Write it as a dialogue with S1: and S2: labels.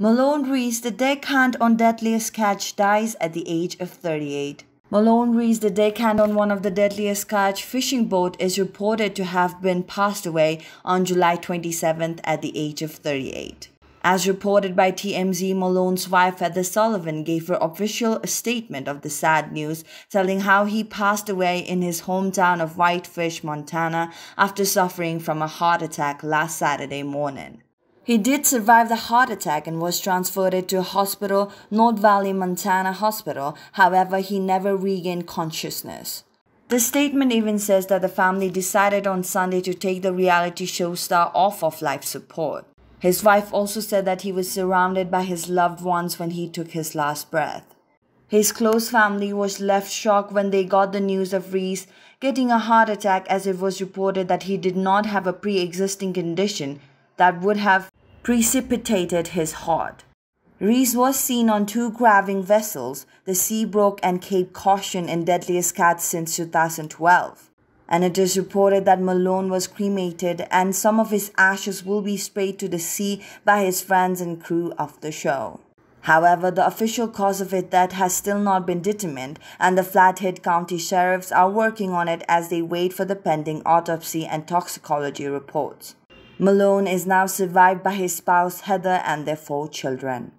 S1: Mahlon Reyes, the deckhand on Deadliest Catch, dies at the age of 38. Mahlon Reyes, the deckhand on one of the Deadliest Catch fishing boat, is reported to have been passed away on July 27th at the age of 38. As reported by TMZ, Mahlon's wife Heather Sullivan gave her official statement of the sad news, telling how he passed away in his hometown of Whitefish, Montana, after suffering from a heart attack last Saturday morning. He did survive the heart attack and was transferred to a hospital, North Valley, Montana Hospital. However, he never regained consciousness. The statement even says that the family decided on Sunday to take the reality show star off of life support. His wife also said that he was surrounded by his loved ones when he took his last breath. His close family was left shocked when they got the news of Reyes getting a heart attack as it was reported that he did not have a pre existing condition that would have precipitated his heart. Reyes was seen on two crabbing vessels, the Seabrook and Cape Caution in Deadliest Catch since 2012. And it is reported that Mahlon was cremated and some of his ashes will be sprayed to the sea by his friends and crew of the show. However, the official cause of his death has still not been determined, and the Flathead County sheriffs are working on it as they wait for the pending autopsy and toxicology reports. Mahlon is now survived by his spouse Heather and their four children.